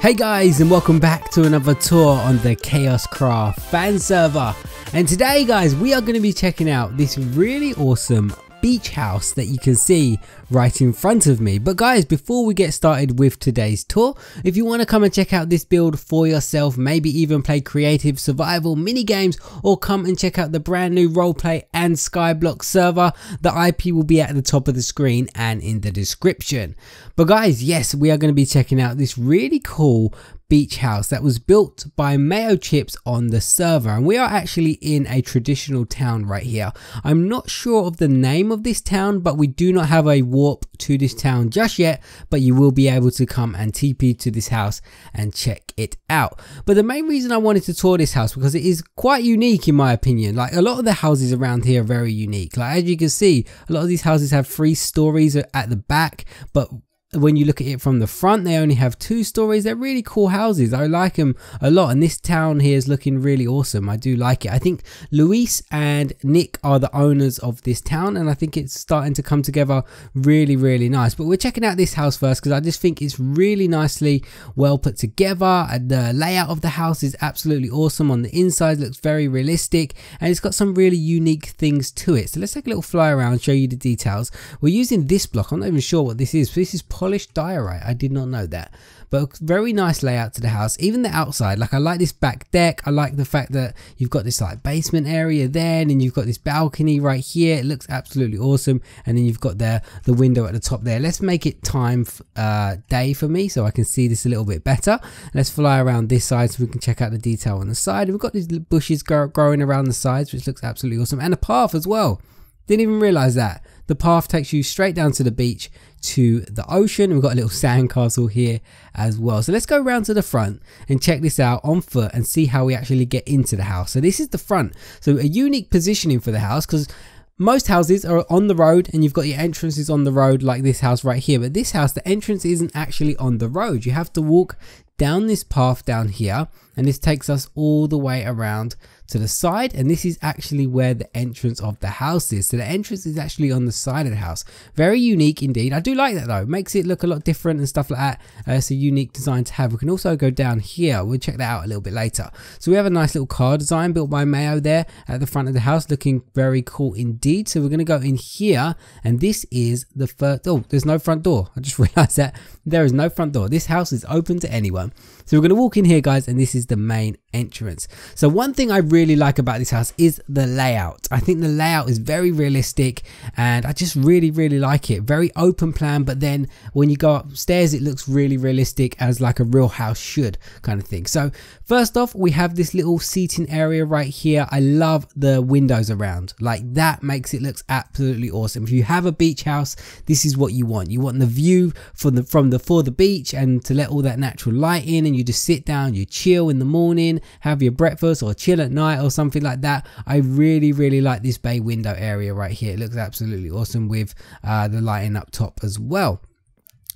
Hey guys and welcome back to another tour on the Kaoshkraft fan server. And today guys we are going to be checking out this really awesome beach house that you can see right in front of me. But guys, before we get started with today's tour, if you want to come and check out this build for yourself, maybe even play creative survival mini games, or come and check out the brand new roleplay and skyblock server, the IP will be at the top of the screen and in the description. But guys, yes, we are going to be checking out this really cool beach house that was built by MayoChips on the server and we are actually in a traditional town right here. I'm not sure of the name of this town but we do not have a warp to this town just yet but you will be able to come and TP to this house and check it out. But the main reason I wanted to tour this house because it is quite unique in my opinion. Like a lot of the houses around here are very unique. Like as you can see a lot of these houses have three stories at the back but when you look at it from the front they only have two stories. They're really cool houses. I like them a lot and this town here is looking really awesome. I do like it. I think luis and nick are the owners of this town and i think it's starting to come together really really nice. But we're checking out this house first because i just think it's really nicely well put together and the layout of the house is absolutely awesome. On the inside looks very realistic and it's got some really unique things to it. So let's take a little fly around show you the details. We're using this block. I'm not even sure what this is this is polished diorite. I did not know that. But very nice layout to the house. Even the outside, like I like this back deck. I like the fact that you've got this like basement area there and you've got this balcony right here. It looks absolutely awesome. And then you've got the, the window at the top there. Let's make it time uh, day for me so I can see this a little bit better. Let's fly around this side so we can check out the detail on the side. We've got these bushes growing around the sides which looks absolutely awesome. And a path as well. Didn't even realize that. The path takes you straight down to the beach to the ocean. We've got a little sandcastle here as well. So let's go around to the front and check this out on foot and see how we actually get into the house. So this is the front. So a unique positioning for the house because most houses are on the road and you've got your entrances on the road like this house right here. But this house, the entrance isn't actually on the road. You have to walk down this path down here and this takes us all the way around to the side and this is actually where the entrance of the house is. So the entrance is actually on the side of the house. Very unique indeed. I do like that though. Makes it look a lot different and stuff like that. Uh, it's a unique design to have. We can also go down here. We'll check that out a little bit later. So we have a nice little car design built by mayo there at the front of the house looking very cool indeed. So we're going to go in here and this is the first oh there's no front door. I just realized that there is no front door. This house is open to anyone. So we're going to walk in here guys and this is the main entrance. So one thing I really like about this house is the layout. I think the layout is very realistic and I just really really like it. Very open plan but then when you go upstairs it looks really realistic as like a real house should kind of thing. So first off we have this little seating area right here. I love the windows around. Like that makes it looks absolutely awesome. If you have a beach house this is what you want. You want the view from the from the for the beach and to let all that natural light in and you just sit down, you chill in the morning have your breakfast or chill at night or something like that. I really, really like this bay window area right here. It looks absolutely awesome with uh, the lighting up top as well.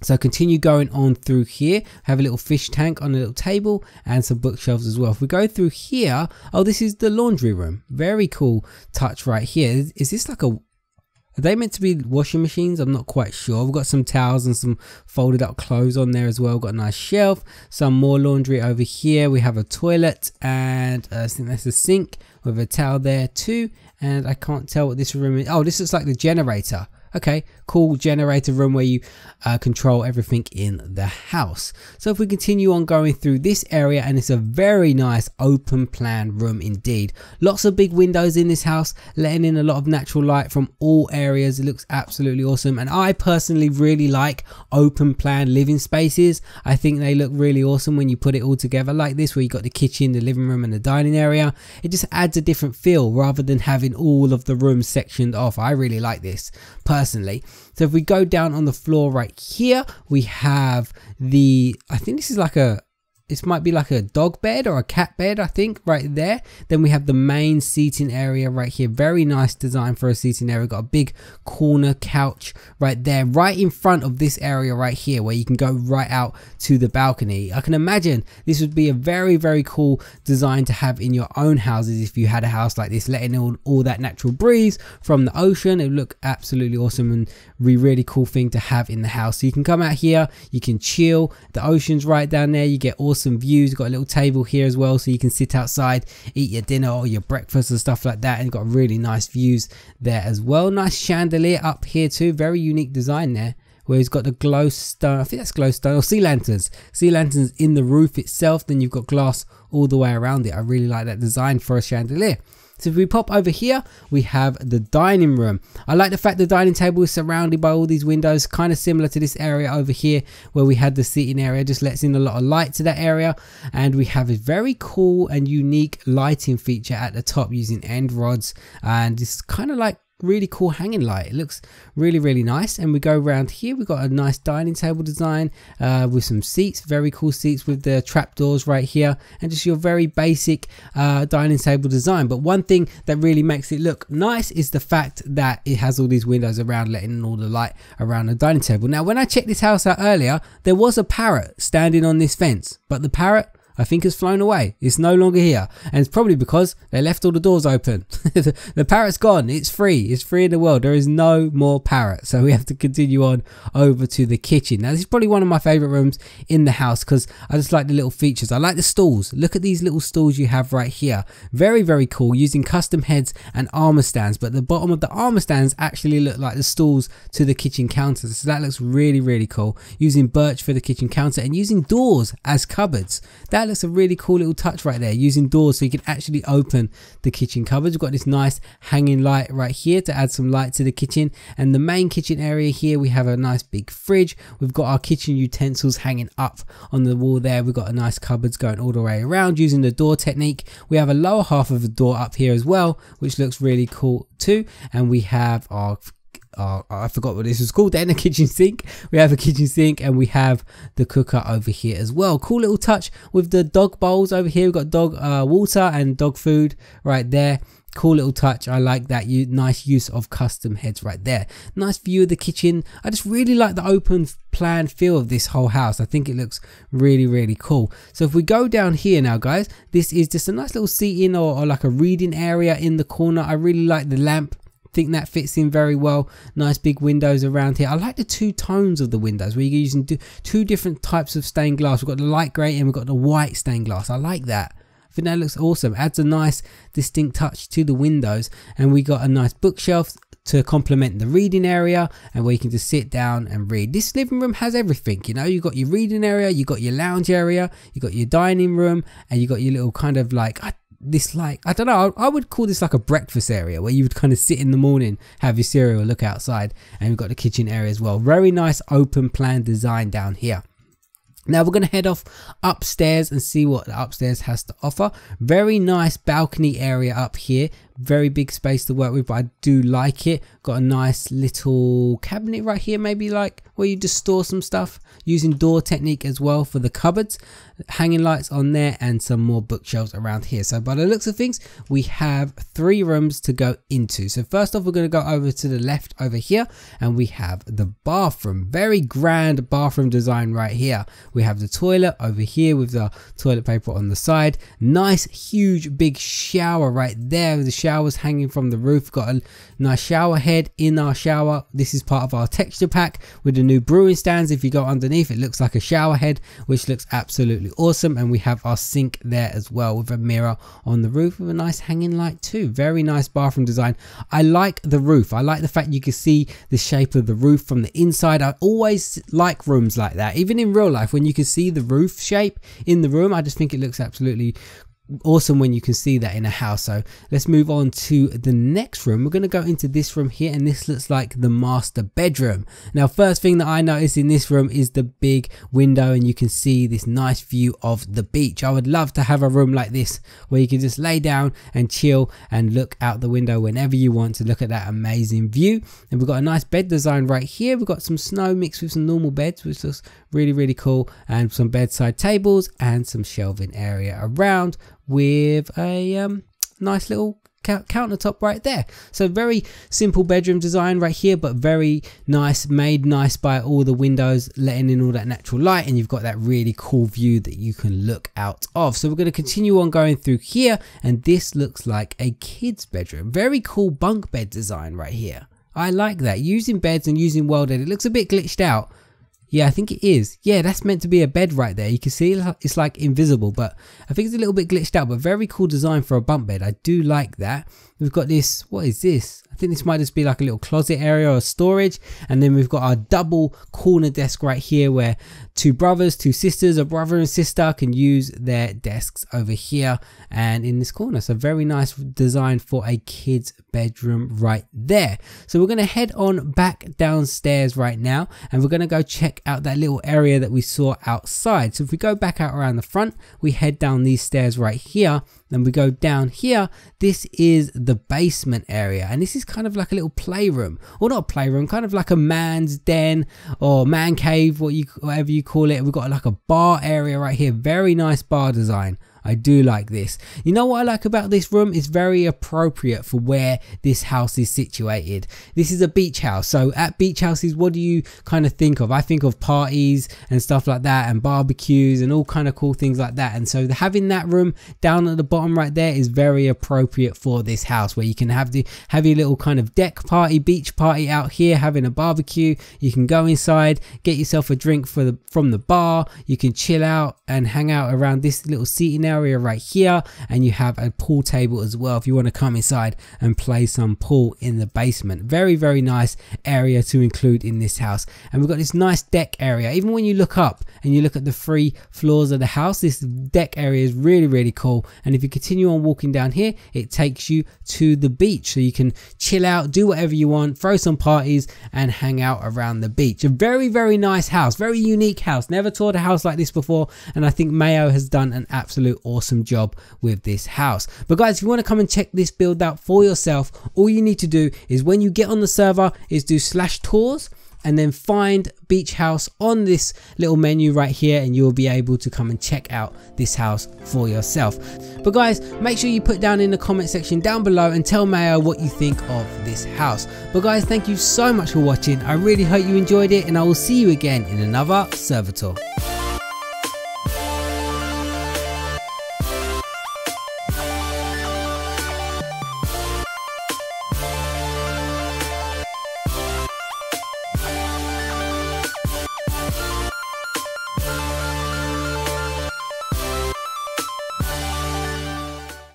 So continue going on through here, have a little fish tank on a little table and some bookshelves as well. If we go through here, oh, this is the laundry room. Very cool touch right here. Is, is this like a are they meant to be washing machines? I'm not quite sure. We've got some towels and some folded up clothes on there as well. We've got a nice shelf, some more laundry over here. We have a toilet and uh, I think that's a sink with a towel there too. And I can't tell what this room is. Oh, this looks like the generator. Okay, cool generator room where you uh, control everything in the house. So if we continue on going through this area and it's a very nice open plan room indeed. Lots of big windows in this house letting in a lot of natural light from all areas. It looks absolutely awesome and I personally really like open plan living spaces. I think they look really awesome when you put it all together like this where you got the kitchen, the living room and the dining area. It just adds a different feel rather than having all of the rooms sectioned off. I really like this personally. So if we go down on the floor right here, we have the, I think this is like a, this might be like a dog bed or a cat bed, I think, right there. Then we have the main seating area right here. Very nice design for a seating area. Got a big corner couch right there, right in front of this area right here where you can go right out to the balcony. I can imagine this would be a very, very cool design to have in your own houses if you had a house like this, letting all, all that natural breeze from the ocean. It would look absolutely awesome and be really cool thing to have in the house. So you can come out here, you can chill. The ocean's right down there. You get awesome views. You've got a little table here as well, so you can sit outside, eat your dinner or your breakfast and stuff like that. And got really nice views there as well. Nice chandelier up here too. Very unique design there where he's got the glowstone, I think that's glowstone, or sea lanterns. Sea lanterns in the roof itself, then you've got glass all the way around it. I really like that design for a chandelier. So if we pop over here, we have the dining room. I like the fact the dining table is surrounded by all these windows, kind of similar to this area over here where we had the seating area, just lets in a lot of light to that area. And we have a very cool and unique lighting feature at the top using end rods. And it's kind of like really cool hanging light. It looks really really nice. And we go around here. We've got a nice dining table design uh, with some seats very cool seats with the trap doors right here and just your very basic uh, dining table design. But one thing that really makes it look nice is the fact that it has all these windows around letting in all the light around the dining table. Now when I checked this house out earlier there was a parrot standing on this fence but the parrot I think has flown away. It's no longer here. And it's probably because they left all the doors open. the parrot's gone. It's free. It's free in the world. There is no more parrot. So we have to continue on over to the kitchen. Now this is probably one of my favorite rooms in the house because I just like the little features. I like the stools. Look at these little stools you have right here. Very, very cool using custom heads and armor stands. But the bottom of the armor stands actually look like the stools to the kitchen counters. So that looks really, really cool. Using birch for the kitchen counter and using doors as cupboards. That looks a really cool little touch right there using doors so you can actually open the kitchen cupboards. We've got this nice hanging light right here to add some light to the kitchen and the main kitchen area here we have a nice big fridge. We've got our kitchen utensils hanging up on the wall there. We've got a nice cupboards going all the way around using the door technique. We have a lower half of the door up here as well which looks really cool too and we have our uh, I forgot what this was called then a kitchen sink. We have a kitchen sink and we have the cooker over here as well. Cool little touch with the dog bowls over here. We've got dog uh, water and dog food right there. Cool little touch. I like that you nice use of custom heads right there. Nice view of the kitchen. I just really like the open plan feel of this whole house. I think it looks really really cool. So if we go down here now guys this is just a nice little seating or, or like a reading area in the corner. I really like the lamp think that fits in very well. Nice big windows around here. I like the two tones of the windows where you're using two different types of stained glass. We've got the light grey and we've got the white stained glass. I like that. I think that looks awesome. Adds a nice distinct touch to the windows. And we got a nice bookshelf to complement the reading area and where you can just sit down and read. This living room has everything, you know, you've got your reading area, you've got your lounge area, you've got your dining room, and you've got your little kind of like, I this like I don't know I, I, would call this like a breakfast area where you would kind of sit in the morning have your cereal look outside and we've got the kitchen area as well. Very nice open plan design down here. Now we're going to head off upstairs and see what the upstairs has to offer. Very nice balcony area up here very big space to work with but I do like it. Got a nice little cabinet right here maybe like where you just store some stuff using door technique as well for the cupboards. Hanging lights on there and some more bookshelves around here. So by the looks of things we have three rooms to go into. So first off we're going to go over to the left over here and we have the bathroom. Very grand bathroom design right here. We have the toilet over here with the toilet paper on the side. Nice huge big shower right there with the showers hanging from the roof. Got a nice shower head in our shower. This is part of our texture pack with the new brewing stands. If you go underneath it looks like a shower head which looks absolutely awesome. And we have our sink there as well with a mirror on the roof with a nice hanging light too. Very nice bathroom design. I like the roof. I like the fact you can see the shape of the roof from the inside. I always like rooms like that. Even in real life when you can see the roof shape in the room i just think it looks absolutely awesome when you can see that in a house. So let's move on to the next room. We're going to go into this room here and this looks like the master bedroom. Now first thing that I noticed in this room is the big window and you can see this nice view of the beach. I would love to have a room like this where you can just lay down and chill and look out the window whenever you want to look at that amazing view. And we've got a nice bed design right here. We've got some snow mixed with some normal beds which looks really really cool and some bedside tables and some shelving area around with a um, nice little countertop right there. So very simple bedroom design right here but very nice made nice by all the windows letting in all that natural light and you've got that really cool view that you can look out of. So we're going to continue on going through here and this looks like a kid's bedroom. Very cool bunk bed design right here. I like that. Using beds and using welded it looks a bit glitched out yeah, I think it is. Yeah, that's meant to be a bed right there. You can see it's like invisible, but I think it's a little bit glitched out, but very cool design for a bunk bed. I do like that. We've got this, what is this? I think this might just be like a little closet area or storage. And then we've got our double corner desk right here where two brothers, two sisters, a brother and sister can use their desks over here and in this corner. So very nice design for a kid's bedroom right there. So we're going to head on back downstairs right now and we're going to go check out that little area that we saw outside. So if we go back out around the front, we head down these stairs right here then we go down here. This is the basement area. And this is kind of like a little playroom. Or not a playroom, kind of like a man's den or man cave, what you whatever you call it. We've got like a bar area right here. Very nice bar design. I do like this. You know what I like about this room? It's very appropriate for where this house is situated. This is a beach house. So at beach houses, what do you kind of think of? I think of parties and stuff like that and barbecues and all kind of cool things like that. And so having that room down at the bottom right there is very appropriate for this house where you can have the have your little kind of deck party, beach party out here, having a barbecue. You can go inside, get yourself a drink for the from the bar. You can chill out and hang out around this little seating area area right here and you have a pool table as well if you want to come inside and play some pool in the basement. Very very nice area to include in this house. And we've got this nice deck area. Even when you look up and you look at the three floors of the house this deck area is really really cool. And if you continue on walking down here it takes you to the beach. So you can chill out do whatever you want throw some parties and hang out around the beach. A very very nice house very unique house. Never toured a house like this before and I think Mayo has done an absolute awesome job with this house. But guys, if you want to come and check this build out for yourself, all you need to do is when you get on the server is do slash tours and then find beach house on this little menu right here and you'll be able to come and check out this house for yourself. But guys make sure you put down in the comment section down below and tell Mayo what you think of this house. But guys thank you so much for watching. I really hope you enjoyed it and I will see you again in another server tour